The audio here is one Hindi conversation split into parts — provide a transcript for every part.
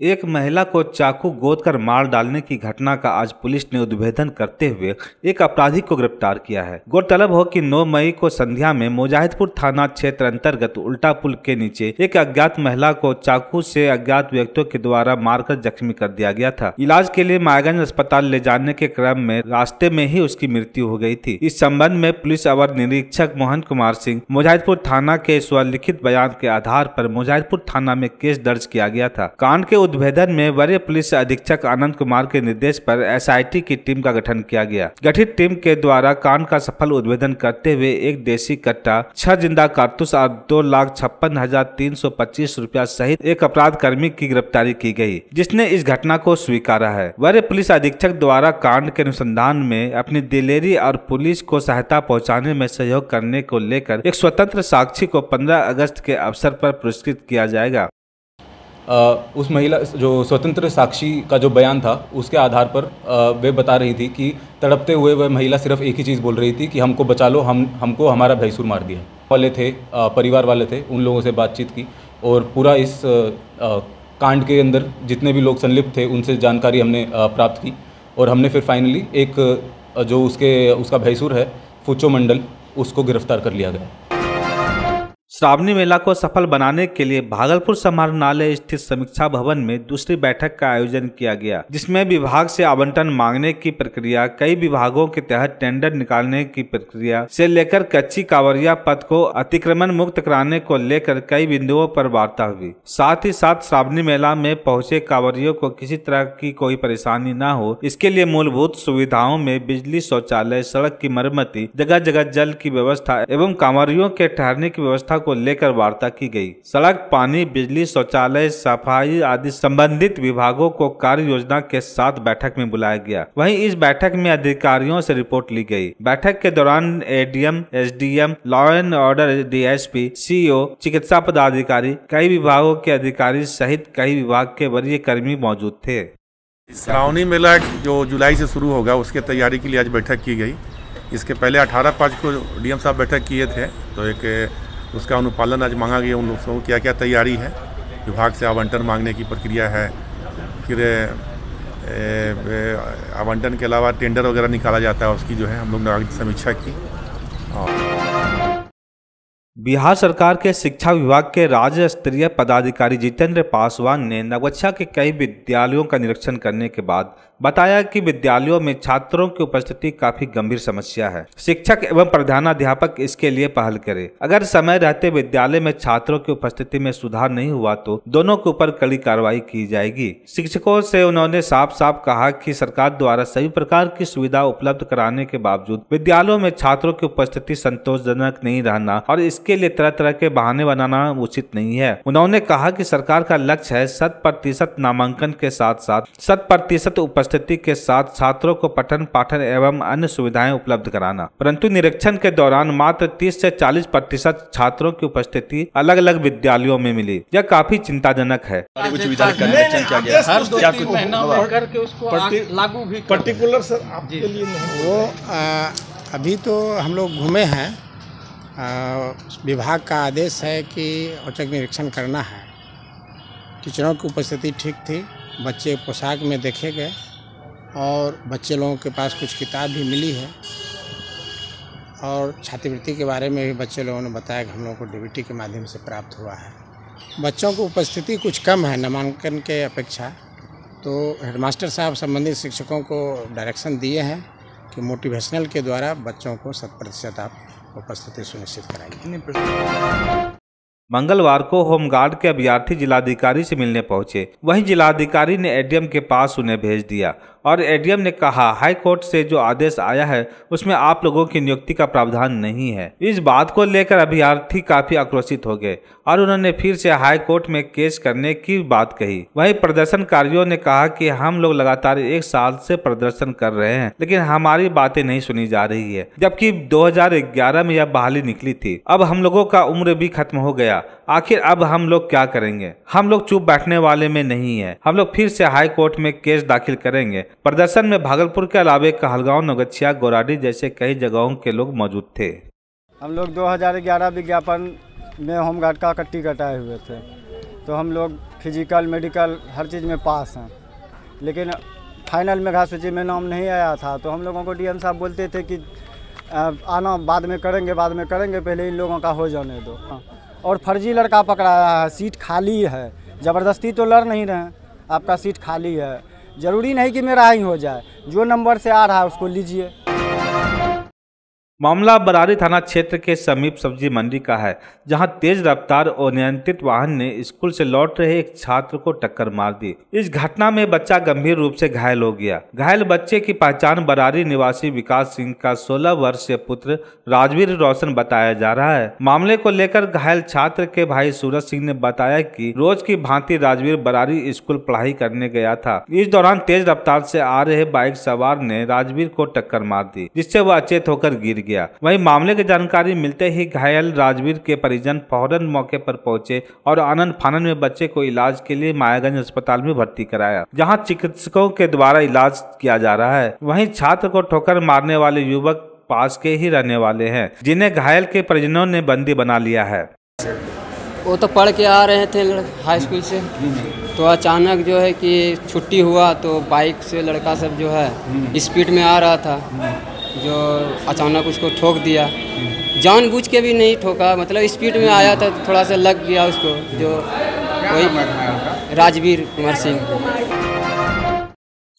एक महिला को चाकू गोद कर मार डालने की घटना का आज पुलिस ने उद्भेदन करते हुए एक अपराधी को गिरफ़्तार किया है। गौरतलब हो कि 9 मई को संध्या में मुजाहिदपुर थाना क्षेत्र अंतर्गत उल्टा पुल के नीचे एक अज्ञात महिला को चाकू से अज्ञात व्यक्तियों के द्वारा मारकर जख्मी कर दिया गया था। इलाज के लिए मायागंज अस्पताल ले जाने के क्रम में रास्ते में ही उसकी मृत्यु हो गई थी। इस संबंध में पुलिस अवर निरीक्षक मोहन कुमार सिंह मुजाहिदपुर थाना के स्वलिखित बयान के आधार पर मुजाहिदपुर थाना में केस दर्ज किया गया था। कांड के उद्भेदन में वरीय पुलिस अधीक्षक आनंद कुमार के निर्देश पर एसआईटी की टीम का गठन किया गया। गठित टीम के द्वारा कांड का सफल उद्भेदन करते हुए एक देसी कट्टा, छह ज़िंदा कारतूस और दो लाख छप्पन हज़ार तीन सौ पच्चीस रूपया सहित एक अपराध कर्मी की गिरफ्तारी की गई, जिसने इस घटना को स्वीकारा है। वरीय पुलिस अधीक्षक द्वारा कांड के अनुसंधान में अपनी दिलेरी और पुलिस को सहायता पहुँचाने में सहयोग करने को लेकर एक स्वतंत्र साक्षी को 15 अगस्त के अवसर पर पुरस्कृत किया जाएगा। उस महिला, जो स्वतंत्र साक्षी का जो बयान था, उसके आधार पर वे बता रही थी कि तड़पते हुए वह महिला सिर्फ़ एक ही चीज़ बोल रही थी कि हमको बचा लो, हम, हमको हमारा भैंसुर मार दिया। वाले थे परिवार वाले थे, उन लोगों से बातचीत की और पूरा इस कांड के अंदर जितने भी लोग संलिप्त थे, उनसे जानकारी हमने प्राप्त की और हमने फिर फाइनली एक जो उसके, उसका भैंसुर है फुचो मंडल, उसको गिरफ़्तार कर लिया गया। श्रावणी मेला को सफल बनाने के लिए भागलपुर समाहरणालय स्थित समीक्षा भवन में दूसरी बैठक का आयोजन किया गया, जिसमें विभाग से आवंटन मांगने की प्रक्रिया, कई विभागों के तहत टेंडर निकालने की प्रक्रिया से लेकर कच्ची कांवरिया पथ को अतिक्रमण मुक्त कराने को लेकर कई बिंदुओं पर वार्ता हुई। साथ ही साथ श्रावणी मेला में पहुँचे कांवरियों को किसी तरह की कोई परेशानी न हो, इसके लिए मूलभूत सुविधाओं में बिजली शौचालय, सड़क की मरम्मति जगह जगह जल की व्यवस्था एवं कांवरियों के ठहरने की व्यवस्था को लेकर वार्ता की गई। सड़क, पानी, बिजली, शौचालय, सफ़ाई आदि संबंधित विभागों को कार्य योजना के साथ बैठक में बुलाया गया। वहीं इस बैठक में अधिकारियों से रिपोर्ट ली गई। बैठक के दौरान ADM, SDM, law and order DSP, CEO, चिकित्सा पदाधिकारी, कई विभागों के अधिकारी सहित कई विभाग के वरीय कर्मी मौजूद थे। श्रावणी मेला जो जुलाई से शुरू होगा, उसके तैयारी के लिए आज बैठक की गई। इसके पहले 18 पाँच को डीएम साहब बैठक किए थे तो एक उसका अनुपालन आज मांगा गया, उन लोगों को क्या क्या तैयारी है, विभाग से आवंटन मांगने की प्रक्रिया है, फिर आवंटन के अलावा टेंडर वगैरह निकाला जाता है, उसकी जो है हम लोग ने समीक्षा की। बिहार सरकार के शिक्षा विभाग के राज्य स्तरीय पदाधिकारी जितेंद्र पासवान ने नवच्छा के कई विद्यालयों का निरीक्षण करने के बाद बताया कि विद्यालयों में छात्रों की उपस्थिति काफ़ी गंभीर समस्या है। शिक्षक एवं प्रधानाध्यापक इसके लिए पहल करे। अगर समय रहते विद्यालय में छात्रों की उपस्थिति में सुधार नहीं हुआ तो दोनों के ऊपर कड़ी कार्रवाई की जाएगी। शिक्षकों से उन्होंने साफ़ साफ़ कहा कि सरकार द्वारा सभी प्रकार की सुविधा उपलब्ध कराने के बावजूद विद्यालयों में छात्रों की उपस्थिति संतोषजनक नहीं रहना और इसके लिए तरह तरह के बहाने बनाना उचित नहीं है। उन्होंने कहा कि सरकार का लक्ष्य है शत प्रतिशत नामांकन के साथ साथ शत प्रतिशत उपस्थिति उपस्थिति के साथ छात्रों को पठन पाठन एवं अन्य सुविधाएँ उपलब्ध कराना। परंतु निरीक्षण के दौरान मात्र 30 से 40 प्रतिशत छात्रों की उपस्थिति अलग अलग विद्यालयों में मिली। यह काफ़ी चिंताजनक है। पर्टिकुलर सर आपके लिए वो अभी तो हम लोग घूमे हैं। विभाग का आदेश है कि औचक निरीक्षण करना है। टीचरों की उपस्थिति ठीक थी, बच्चे पोशाक में देखे गए और बच्चे लोगों के पास कुछ किताब भी मिली है। और छात्रवृत्ति के बारे में भी बच्चे लोगों ने बताया कि हम लोगों को डीबीटी के माध्यम से प्राप्त हुआ है। बच्चों को उपस्थिति कुछ कम है, नामांकन के अपेक्षा। तो हेडमास्टर साहब संबंधित शिक्षकों को डायरेक्शन दिए हैं कि मोटिवेशनल के द्वारा बच्चों को शत प्रतिशत आप उपस्थिति सुनिश्चित कराई मंगलवार को होमगार्ड के अभ्यर्थी जिलाधिकारी से मिलने पहुँचे। वहीं जिलाधिकारी ने एडीएम के पास उन्हें भेज दिया और एडीएम ने कहा, हाई कोर्ट से जो आदेश आया है, उसमें आप लोगों की नियुक्ति का प्रावधान नहीं है। इस बात को लेकर अभ्यर्थी काफ़ी आक्रोशित हो गए और उन्होंने फिर से हाई कोर्ट में केस करने की बात कही। वहीं प्रदर्शनकारियों ने कहा कि हम लोग लगातार एक साल से प्रदर्शन कर रहे हैं, लेकिन हमारी बातें नहीं सुनी जा रही है। जबकि 2011 में यह बहाली निकली थी। अब हम लोगों का उम्र भी खत्म हो गया। आखिर अब हम लोग क्या करेंगे? हम लोग चुप बैठने वाले में नहीं है। हम लोग फिर से हाई कोर्ट में केस दाखिल करेंगे। प्रदर्शन में भागलपुर के अलावे कहलगांव, नगछिया गोराडी जैसे कई जगहों के लोग मौजूद थे। हम लोग 2011 विज्ञापन में होमगार्ड का कट्टी कटाए हुए थे। तो हम लोग फ़िज़िकल मेडिकल हर चीज़ में पास हैं। लेकिन फाइनल मेघा सूची में नाम नहीं आया था। तो हम लोगों को डीएम साहब बोलते थे कि आना, बाद में करेंगे, बाद में करेंगे, पहले इन लोगों का हो जाने दो। और फर्जी लड़का पकड़ाया है, सीट खाली है। ज़बरदस्ती तो लड़ नहीं रहे आपका सीट खाली है। ज़रूरी नहीं कि मेरा ही हो जाए। जो नंबर से आ रहा है उसको लीजिए। मामला बरारी थाना क्षेत्र के समीप सब्ज़ी मंडी का है, जहाँ तेज रफ्तार और नियंत्रित वाहन ने स्कूल से लौट रहे एक छात्र को टक्कर मार दी। इस घटना में बच्चा गंभीर रूप से घायल हो गया। घायल बच्चे की पहचान बरारी निवासी विकास सिंह का 16 वर्षीय पुत्र राजवीर रोशन बताया जा रहा है। मामले को लेकर घायल छात्र के भाई सूरज सिंह ने बताया की रोज की भांति राजवीर बरारी स्कूल पढ़ाई करने गया था। इस दौरान तेज रफ्तार से आ रहे बाइक सवार ने राजवीर को टक्कर मार दी, जिससे वह अचेत होकर गिर गया। वहीं मामले की जानकारी मिलते ही घायल राजवीर के परिजन फ़ौरन मौके पर पहुँचे और आनंद फानन में बच्चे को इलाज के लिए मायागंज अस्पताल में भर्ती कराया जहाँ चिकित्सकों के द्वारा इलाज किया जा रहा है। वहीं छात्र को ठोकर मारने वाले युवक पास के ही रहने वाले हैं जिन्हें घायल के परिजनों ने बंदी बना लिया है। वो तो पढ़ के आ रहे थे हाई स्कूल से। तो अचानक जो है कि छुट्टी हुआ तो बाइक से लड़का सब जो है स्पीड में आ रहा था। जो अचानक उसको ठोक दिया। जानबूझ के भी नहीं ठोका मतलब स्पीड में आया था तो थोड़ा सा लग गया उसको जो वही राजवीर कुमार सिंह।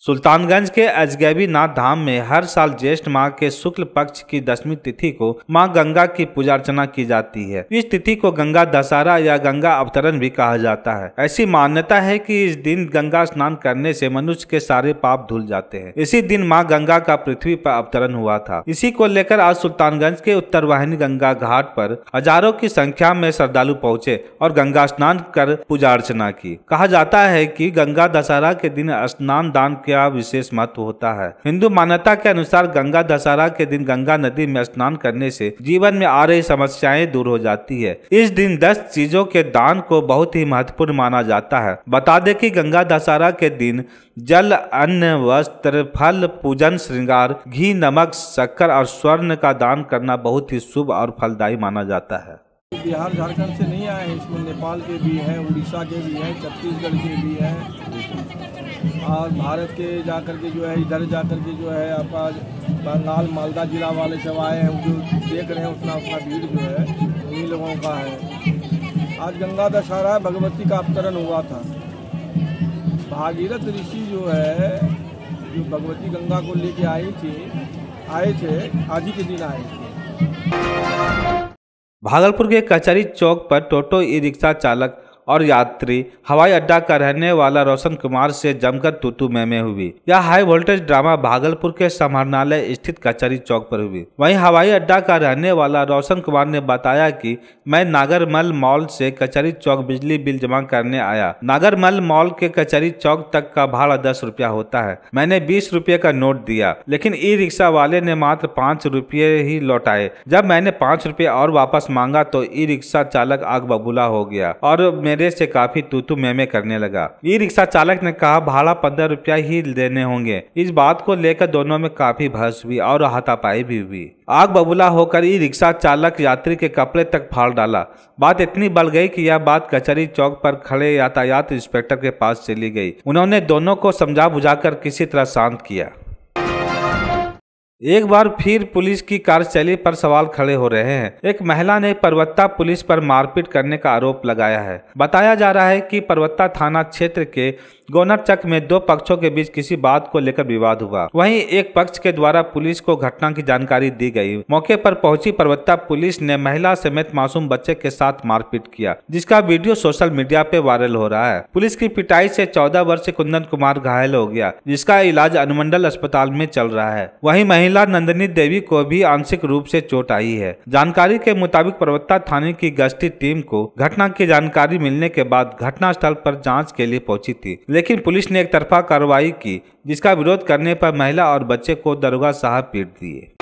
सुल्तानगंज के अजगैबी नाथ धाम में हर साल ज्येष्ठ माह के शुक्ल पक्ष की दसवीं तिथि को माँ गंगा की पूजा अर्चना की जाती है। इस तिथि को गंगा दशहरा या गंगा अवतरण भी कहा जाता है। ऐसी मान्यता है कि इस दिन गंगा स्नान करने से मनुष्य के सारे पाप धुल जाते हैं। इसी दिन माँ गंगा का पृथ्वी पर अवतरण हुआ था। इसी को लेकर आज सुल्तानगंज के उत्तर वाहिनी गंगा घाट पर हज़ारों की संख्या में श्रद्धालु पहुँचे और गंगा स्नान कर पूजा अर्चना की। कहा जाता है कि गंगा दशहरा के दिन स्नान दान का विशेष महत्व होता है। हिंदू मान्यता के अनुसार गंगा दशहरा के दिन गंगा नदी में स्नान करने से जीवन में आ रही समस्याएँ दूर हो जाती है। इस दिन दस चीज़ों के दान को बहुत ही महत्वपूर्ण माना जाता है। बता दें कि गंगा दशहरा के दिन जल, अन्न, वस्त्र, फल, पूजन, श्रृंगार, घी, नमक, शक्कर और स्वर्ण का दान करना बहुत ही शुभ और फलदायी माना जाता है। बिहार, झारखंड से नहीं आए हैं, इसमें नेपाल के भी हैं, उड़ीसा के भी हैं, छत्तीसगढ़ के भी हैं। और भारत के जाकर के जो है, इधर जाकर के जो है आपका बंगाल, मालदा जिला वाले सब आए हैं जो देख रहे हैं, उतना उतना भीड़ जो है, उन्हीं लोगों का है। आज गंगा दशहरा, भगवती का अवतरण हुआ था। भागीरथ ऋषि जो है, जो भगवती गंगा को लेके आई थी, आए थे, आज ही के दिन आए थे। भागलपुर के कचहरी चौक पर टोटो ई रिक्शा चालक और यात्री हवाई अड्डा का रहने वाला रोशन कुमार से जमकर तूतू मैमे हुई। यह हाई वोल्टेज ड्रामा भागलपुर के समाहरणालय स्थित कचहरी चौक पर हुई। वहीं हवाई अड्डा का रहने वाला रोशन कुमार ने बताया कि मैं नागरमल मॉल से कचहरी चौक बिजली बिल जमा करने आया। नागरमल मॉल के कचहरी चौक तक का भाड़ा दस रुपया होता है। मैंने बीस रुपये का नोट दिया, लेकिन ई रिक्शा वाले ने मात्र पाँच रुपये ही लौटाए। जब मैंने पाँच रुपये और वापस मांगा तो ई रिक्शा चालक आग बबूला हो गया और मेरे से काफ़ी तूतू मैमे करने लगा। ई रिक्शा चालक ने कहा, भाड़ा पंद्रह रुपया ही देने होंगे। इस बात को लेकर दोनों में काफ़ी बहस हुई और हाथापाई भी हुई। आग बबूला होकर ई रिक्शा चालक यात्री के कपड़े तक फाड़ डाला। बात इतनी बढ़ गई कि यह बात कचहरी चौक पर खड़े यातायात इंस्पेक्टर के पास चली गई। उन्होंने दोनों को समझा बुझाकर किसी तरह शांत किया। एक बार फिर पुलिस की कार्यशैली पर सवाल खड़े हो रहे हैं। एक महिला ने परवत्ता पुलिस पर मारपीट करने का आरोप लगाया है। बताया जा रहा है कि परवत्ता थाना क्षेत्र के गोनरचक में दो पक्षों के बीच किसी बात को लेकर विवाद हुआ। वहीं एक पक्ष के द्वारा पुलिस को घटना की जानकारी दी गई। मौके पर पहुँची परवत्ता पुलिस ने महिला समेत मासूम बच्चे के साथ मारपीट किया, जिसका वीडियो सोशल मीडिया पे वायरल हो रहा है। पुलिस की पिटाई से चौदह वर्ष कुंदन कुमार घायल हो गया, जिसका इलाज अनुमंडल अस्पताल में चल रहा है। वहीं महिला नंदनी देवी को भी आंशिक रूप से चोट आई है। जानकारी के मुताबिक परवत्ता थाने की गश्ती टीम को घटना की जानकारी मिलने के बाद घटना स्थल पर जाँच के लिए पहुँची थी लेकिन पुलिस ने एक तरफा कार्रवाई की, जिसका विरोध करने पर महिला और बच्चे को दरोगा साहब पीट दिए।